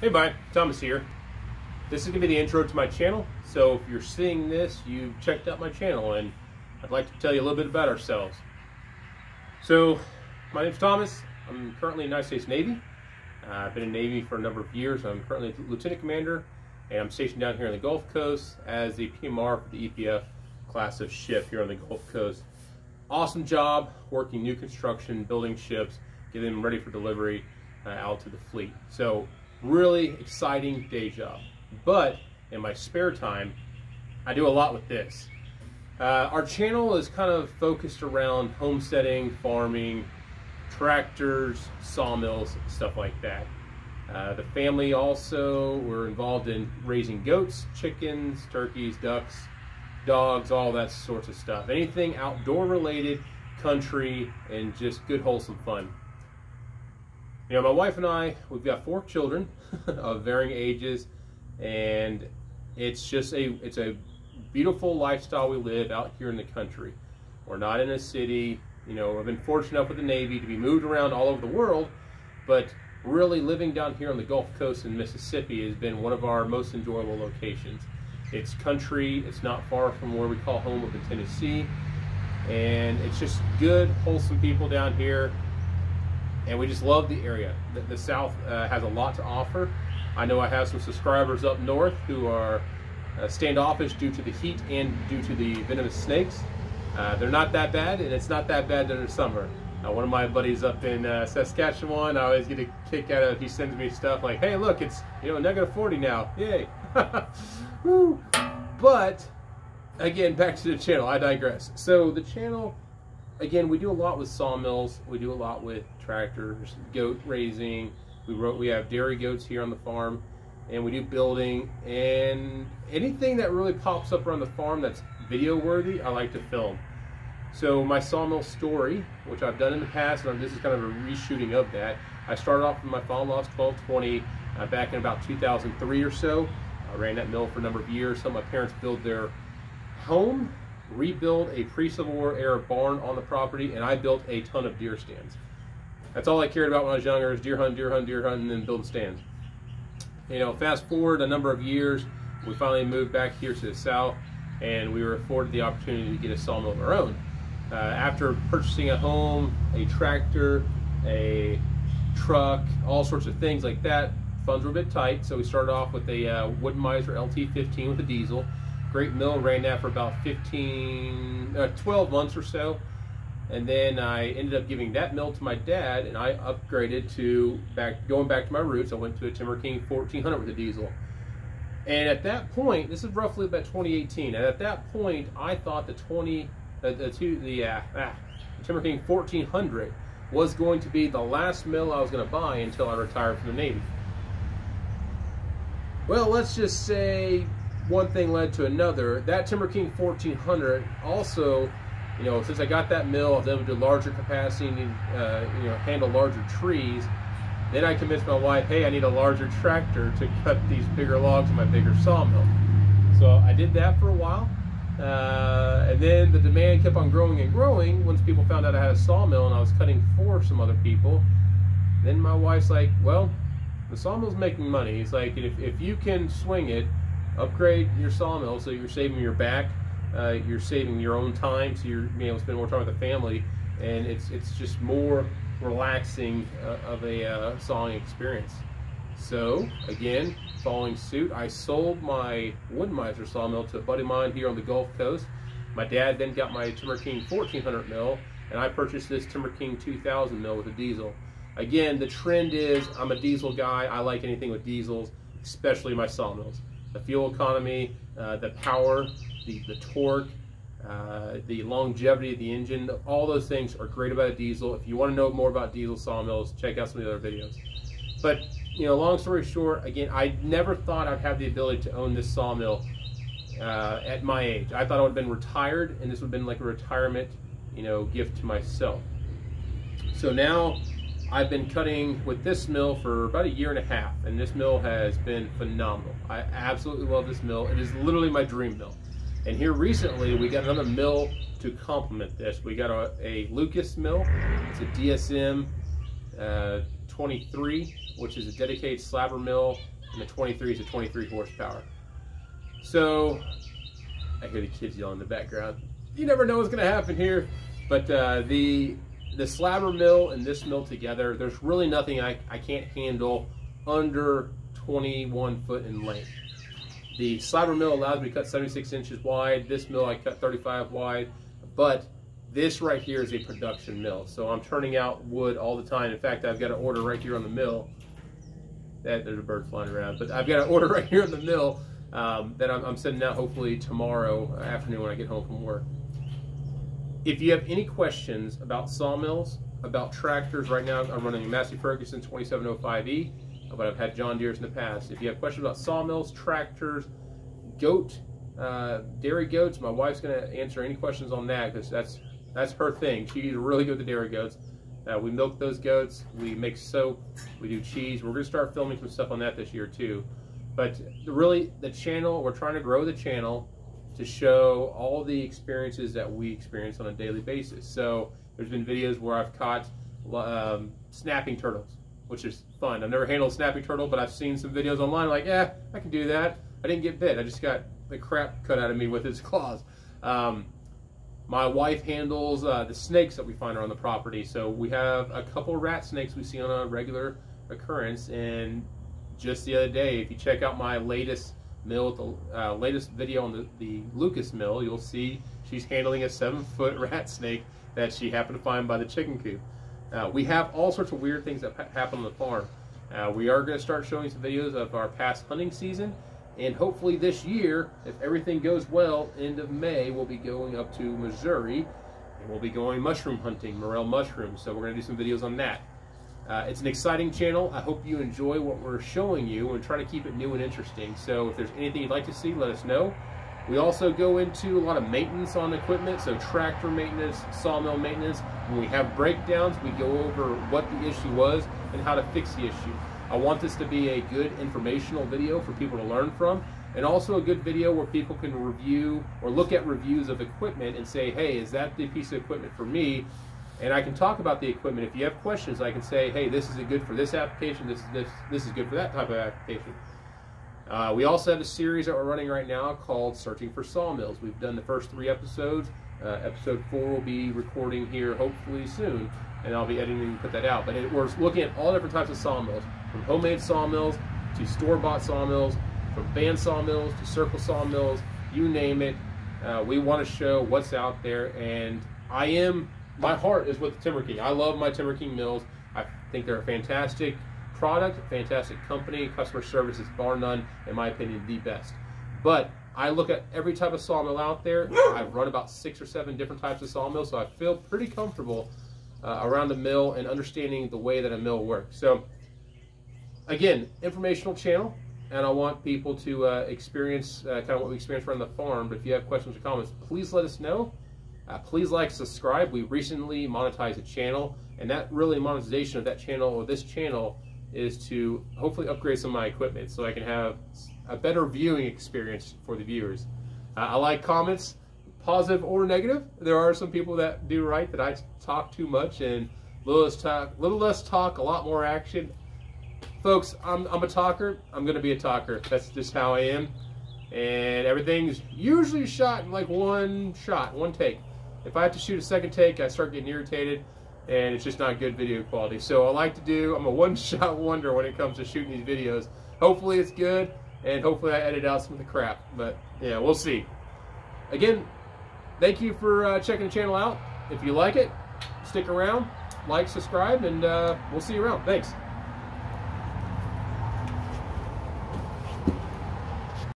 Hey bye, Thomas here. This is going to be the intro to my channel. So if you're seeing this, you've checked out my channel and I'd like to tell you a little bit about ourselves. So my name's Thomas. I'm currently in the United States Navy. Uh, I've been in the Navy for a number of years. I'm currently a Lieutenant Commander and I'm stationed down here on the Gulf Coast as the PMR for the EPF class of ship here on the Gulf Coast. Awesome job working new construction, building ships, getting them ready for delivery uh, out to the fleet. So really exciting day job. But in my spare time, I do a lot with this. Uh, our channel is kind of focused around homesteading, farming, tractors, sawmills, stuff like that. Uh, the family also were involved in raising goats, chickens, turkeys, ducks, dogs, all that sorts of stuff. Anything outdoor related, country, and just good wholesome fun. You know, my wife and I, we've got four children of varying ages, and it's just a it's a beautiful lifestyle we live out here in the country. We're not in a city. You know, I've been fortunate enough with the Navy to be moved around all over the world, but really living down here on the Gulf Coast in Mississippi has been one of our most enjoyable locations. It's country, it's not far from where we call home up in Tennessee, and it's just good, wholesome people down here and we just love the area. The, the South uh, has a lot to offer. I know I have some subscribers up north who are uh, standoffish due to the heat and due to the venomous snakes. Uh, they're not that bad, and it's not that bad during the summer. One of my buddies up in uh, Saskatchewan, I always get a kick out of. He sends me stuff like, "Hey, look, it's you know negative 40 now, yay!" but again, back to the channel. I digress. So the channel again, we do a lot with sawmills. We do a lot with tractors, goat raising. We wrote, we have dairy goats here on the farm, and we do building and anything that really pops up around the farm that's video worthy. I like to film. So my sawmill story, which I've done in the past, and this is kind of a reshooting of that. I started off with my Fallen-Loss 1220 uh, back in about 2003 or so. I ran that mill for a number of years. Helped my parents built their home rebuild a pre-Civil War era barn on the property, and I built a ton of deer stands. That's all I cared about when I was younger is deer hunt, deer hunt, deer hunt, and then building stands. You know, fast forward a number of years, we finally moved back here to the south, and we were afforded the opportunity to get a sawmill of our own. Uh, after purchasing a home, a tractor, a truck, all sorts of things like that, funds were a bit tight, so we started off with a uh, Wood-Mizer LT15 with a diesel. Great Mill ran that for about 15, uh, 12 months or so. And then I ended up giving that mill to my dad and I upgraded to back, going back to my roots. I went to a Timber King 1400 with a diesel. And at that point, this is roughly about 2018. And at that point, I thought the 20, uh, the two, the, uh, ah, Timber King 1400 was going to be the last mill I was going to buy until I retired from the Navy. Well, let's just say one thing led to another. That Timber King 1400 also, you know, since I got that mill, I was able to do larger capacity, uh, you know, handle larger trees. Then I convinced my wife, hey, I need a larger tractor to cut these bigger logs in my bigger sawmill. So I did that for a while. Uh, and then the demand kept on growing and growing once people found out I had a sawmill and I was cutting for some other people. Then my wife's like, well, the sawmill's making money. He's like, if, if you can swing it, upgrade your sawmill so you're saving your back, uh, you're saving your own time, so you're being able to spend more time with the family, and it's it's just more relaxing uh, of a uh, sawing experience. So again, following suit, I sold my Wood-Mizer sawmill to a buddy of mine here on the Gulf Coast. My dad then got my Timber King 1400 mill, and I purchased this Timber King 2000 mill with a diesel. Again, the trend is I'm a diesel guy. I like anything with diesels, especially my sawmills the fuel economy, uh, the power, the, the torque, uh, the longevity of the engine, all those things are great about a diesel. If you want to know more about diesel sawmills, check out some of the other videos. But, you know, long story short, again, I never thought I'd have the ability to own this sawmill uh, at my age. I thought I would have been retired, and this would have been like a retirement, you know, gift to myself. So now I've been cutting with this mill for about a year and a half, and this mill has been phenomenal. I absolutely love this mill. It is literally my dream mill. And here recently, we got another mill to complement this. We got a, a Lucas mill. It's a DSM uh, 23 which is a dedicated slabber mill, and the 23 is a 23 horsepower. So, I hear the kids yelling in the background. You never know what's going to happen here. But uh, the the slabber mill and this mill together, there's really nothing I, I can't handle under 21 foot in length. The slabber mill allows me to cut 76 inches wide. This mill I cut 35 wide, but this right here is a production mill. So I'm turning out wood all the time. In fact, I've got an order right here on the mill. That there's a bird flying around, but I've got an order right here on the mill um, that I'm, I'm sending out hopefully tomorrow afternoon when I get home from work. If you have any questions about sawmills, about tractors, right now I'm running a Massey Ferguson 2705E, but I've had John Deere's in the past. If you have questions about sawmills, tractors, goat, uh, dairy goats, my wife's going to answer any questions on that because that's that's her thing. She's really good with the dairy goats. Uh, we milk those goats. We make soap. We do cheese. We're going to start filming some stuff on that this year too. But really, the channel, we're trying to grow the channel to show all the experiences that we experience on a daily basis. So there's been videos where I've caught um, snapping turtles, which is fun. I've never handled a snapping turtle, but I've seen some videos online like, yeah, I can do that. I didn't get bit. I just got the crap cut out of me with its claws. Um, my wife handles uh, the snakes that we find around the property. So we have a couple rat snakes we see on a regular occurrence. And just the other day, if you check out my latest mill, the uh, latest video on the, the Lucas mill, you'll see she's handling a seven foot rat snake that she happened to find by the chicken coop. Uh, we have all sorts of weird things that happen on the farm. Uh, we are going to start showing some videos of our past hunting season. And hopefully this year, if everything goes well, end of May, we'll be going up to Missouri. And we'll be going mushroom hunting, morel mushrooms. So we're going to do some videos on that. Uh, it's an exciting channel. I hope you enjoy what we're showing you and try to keep it new and interesting. So if there's anything you'd like to see, let us know. We also go into a lot of maintenance on equipment, so tractor maintenance, sawmill maintenance. When we have breakdowns, we go over what the issue was and how to fix the issue. I want this to be a good informational video for people to learn from, and also a good video where people can review or look at reviews of equipment and say, hey, is that the piece of equipment for me? And I can talk about the equipment. If you have questions, I can say, hey, this is good for this application, this is, this, this is good for that type of application. Uh, we also have a series that we're running right now called Searching for Sawmills. We've done the first three episodes. Uh, episode four will be recording here hopefully soon, and I'll be editing and put that out. But it, we're looking at all different types of sawmills, from homemade sawmills to store-bought sawmills, from band sawmills to circle sawmills, you name it. Uh, we want to show what's out there, and I am, my heart is with Timber King. I love my Timber King mills. I think they're a fantastic product, fantastic company, customer service is bar none, in my opinion, the best. But I look at every type of sawmill out there. I've run about six or seven different types of sawmills, so I feel pretty comfortable uh, around a mill and understanding the way that a mill works. So again, informational channel, and I want people to uh, experience uh, kind of what we experience around the farm. But if you have questions or comments, please let us know. Uh, please like, subscribe. We recently monetized a channel, and that really monetization of that channel or this channel is to hopefully upgrade some of my equipment so I can have a better viewing experience for the viewers. Uh, I like comments, positive or negative. There are some people that do write that I talk too much and little less talk, little less talk, a lot more action. Folks, I'm, I'm a talker. I'm going to be a talker. That's just how I am. And everything's usually shot in like one shot, one take. If I have to shoot a second take, I start getting irritated and it's just not good video quality. So I like to do, I'm a one-shot wonder when it comes to shooting these videos. Hopefully it's good, and hopefully I edit out some of the crap, but yeah, we'll see. Again, thank you for uh, checking the channel out. If you like it, stick around, like, subscribe, and uh, we'll see you around. Thanks.